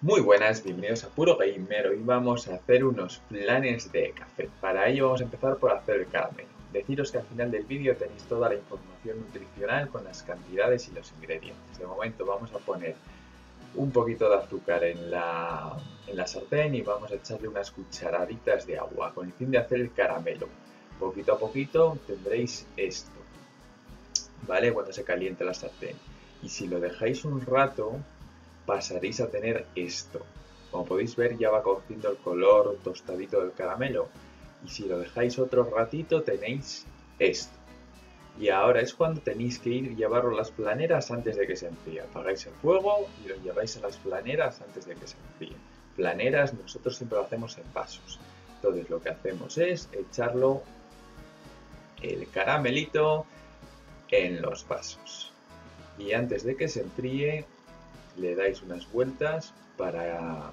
Muy buenas, bienvenidos a Puro Gamer. Hoy vamos a hacer unos planes de café. Para ello vamos a empezar por hacer el caramelo. Deciros que al final del vídeo tenéis toda la información nutricional con las cantidades y los ingredientes. De momento vamos a poner un poquito de azúcar en la, en la sartén y vamos a echarle unas cucharaditas de agua con el fin de hacer el caramelo. Poquito a poquito tendréis esto, ¿vale? Cuando se caliente la sartén. Y si lo dejáis un rato, pasaréis a tener esto. Como podéis ver ya va cogiendo el color tostadito del caramelo. Y si lo dejáis otro ratito tenéis esto. Y ahora es cuando tenéis que ir y llevarlo a las planeras antes de que se enfríe. Apagáis el fuego y lo lleváis a las planeras antes de que se enfríe. Planeras nosotros siempre lo hacemos en vasos. Entonces lo que hacemos es echarlo el caramelito en los vasos. Y antes de que se enfríe le dais unas vueltas para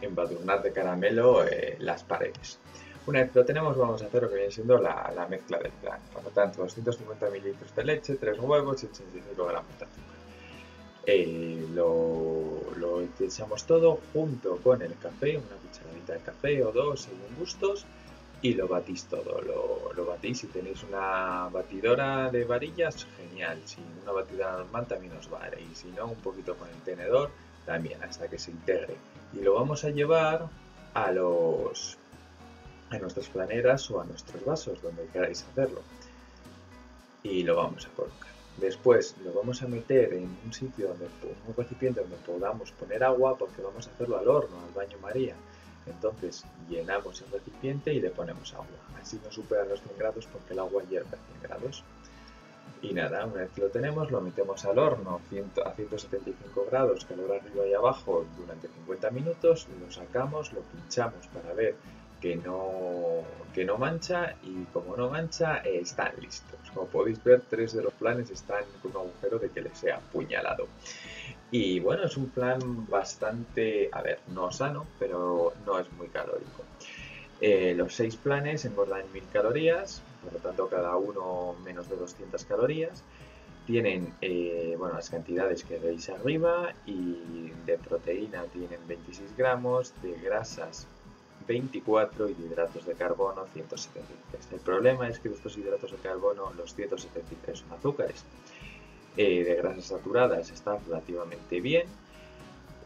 embadurnar de caramelo eh, las paredes. Una vez lo tenemos, vamos a hacer lo que viene siendo la, mezcla del plan. Por lo tanto, 250 mililitros de leche, 3 huevos y 85 gramos de azúcar. Eh, lo, lo echamos todo junto con el café, una cucharadita de café o dos según gustos, y lo batís todo. Lo, batís si tenéis una batidora de varillas, genial. Si una batidora normal también os vale. Y si no, un poquito con el tenedor también, hasta que se integre. Y lo vamos a llevar a los a nuestras planeras o a nuestros vasos, donde queráis hacerlo. Y lo vamos a colocar. Después lo vamos a meter en un sitio donde un recipiente donde podamos poner agua porque vamos a hacerlo al horno, al baño María. Entonces llenamos el recipiente y le ponemos agua. Así no supera los 100 grados porque el agua hierve a 100 grados. Y nada, una vez que lo tenemos, lo metemos al horno a 175 grados, calor arriba y abajo, durante 50 minutos, lo sacamos, lo pinchamos para ver que no, que no mancha y como no mancha, están listos. Como podéis ver, tres de los planes están con un agujero de que les sea apuñalado. Y bueno, es un plan bastante, a ver, no sano, pero no es muy calórico. Eh, los seis planes engordan 1000 calorías, por lo tanto cada uno menos de 200 calorías. Tienen eh, bueno, las cantidades que veis arriba y de proteína tienen 26 gramos, de grasas 24 y de hidratos de carbono 173. El problema es que de estos hidratos de carbono los 173 son azúcares eh, de grasas saturadas está relativamente bien.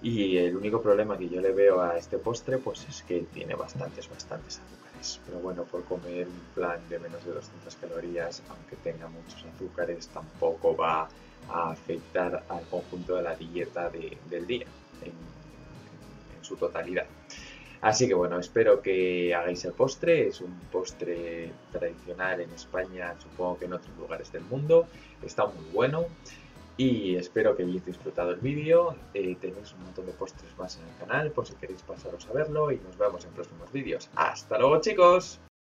Y el único problema que yo le veo a este postre pues es que tiene bastantes, bastantes azúcares. Pero bueno, por comer un plan de menos de 200 calorías, aunque tenga muchos azúcares, tampoco va a afectar al conjunto de la dieta del día en su totalidad. Así que bueno, espero que hagáis el postre. Es un postre tradicional en España, supongo que en otros lugares del mundo. Está muy bueno. Y espero que hayáis disfrutado el vídeo. Eh, tenéis un montón de postres más en el canal por si queréis pasaros a verlo. Y nos vemos en próximos vídeos. ¡Hasta luego chicos!